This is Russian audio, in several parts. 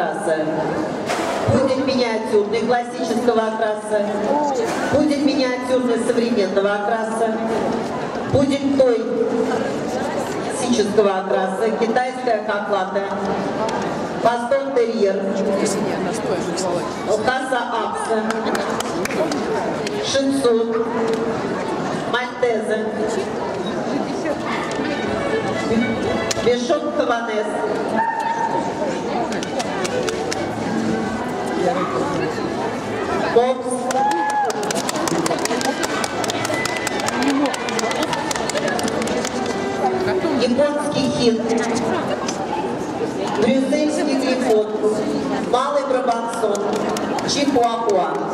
окраса. Будет миниатюрный классического окраса. Будет миниатюрный современного окраса. Будет той классического окраса, китайская коклата, Бостон терьер, Лхаса Апса, Шинсу, Мальтеза, Бешок Хаванес, японский хит, брюссельский грифон, малый брабансон, чихуахуа.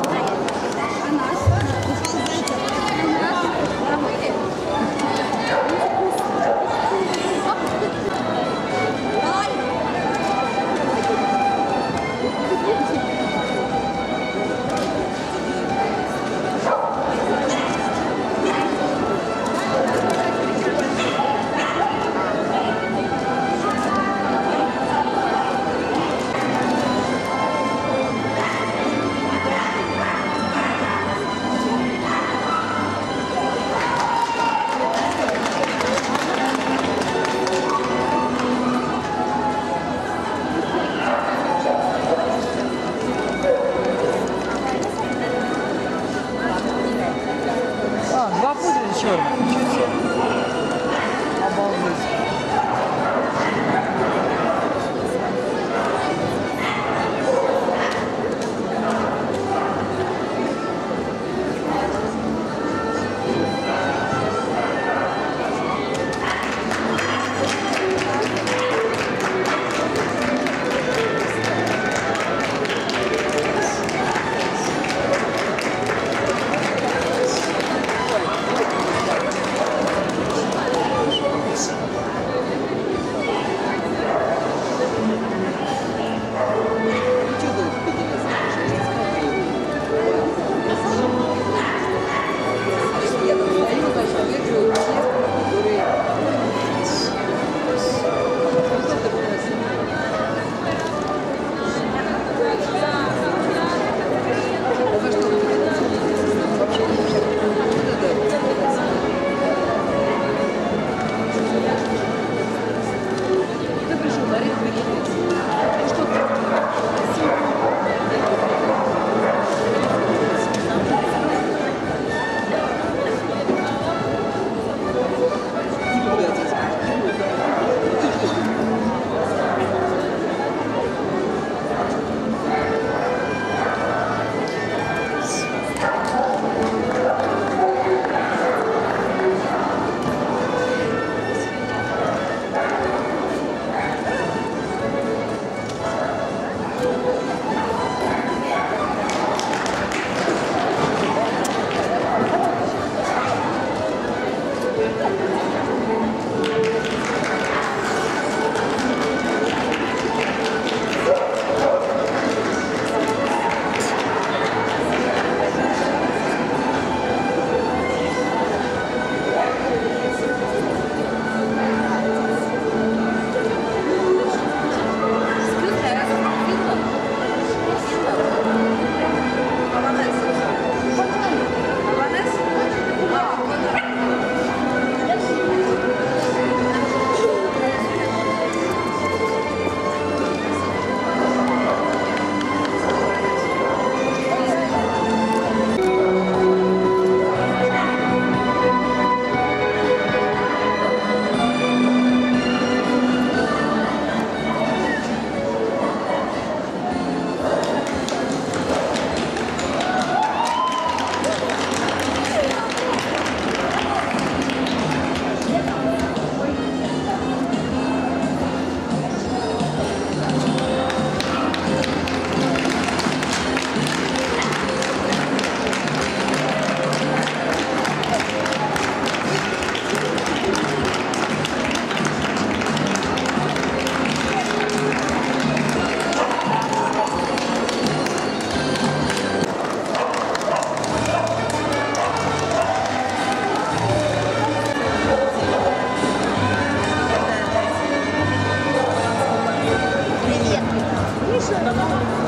してるん